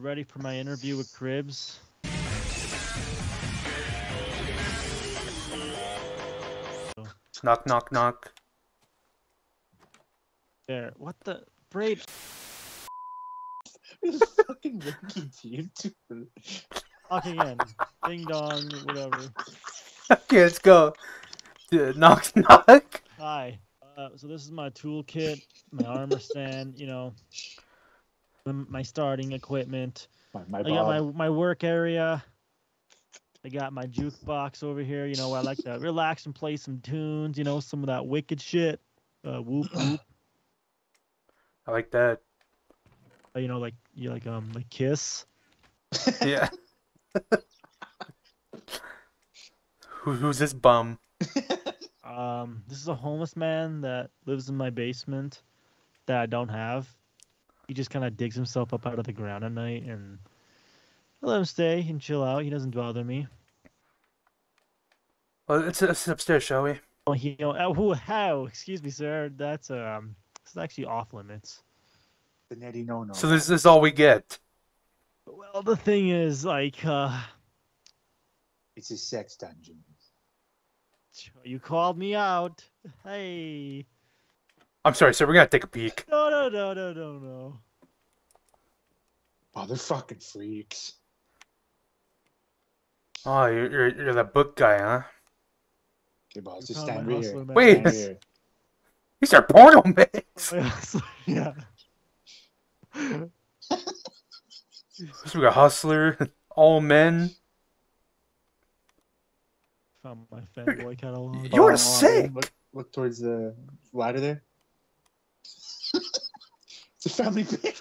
ready for my interview with Cribs. Knock, knock, knock. There. What the? Braid. It's fucking ranking team, dude. Talk again. Ding dong, whatever. Okay, let's go. Dude, knock, knock. Hi. Uh, so this is my toolkit, my armor stand, you know, m- my starting equipment. My, my I got my my work area. I got my jukebox over here. You know, where I like to relax and play some tunes. You know, some of that wicked shit. Uh, whoop whoop. I like that. Uh, you know, like you like um like Kiss. Yeah. Who, who's this bum? Um, this is a homeless man that lives in my basement that I don't have. He just kind of digs himself up out of the ground at night, and I let him stay and chill out. He doesn't bother me. Well, let's, let's upstairs, shall we? Oh, he, oh, oh, how? Excuse me, sir. That's um, this is actually off limits. the Netty no no. So this is all we get. Well, the thing is, like, uh, It's a sex dungeon. you called me out. Hey. I'm sorry, sir. We're gonna take a peek. No, no, no, no, no, no. Oh, they're fucking freaks. Oh, you're you're, you're that book guy, huh? Okay, boss, just stand my right hustler, here. Wait. Stand here. These are porno mix. yeah. So we got hustler, all men. Found my fanboy catalog. You are Oh, sick. Look, look towards the ladder there. It's a family pic.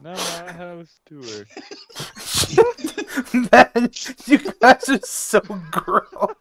No, I house tour. Man, you guys are so gross.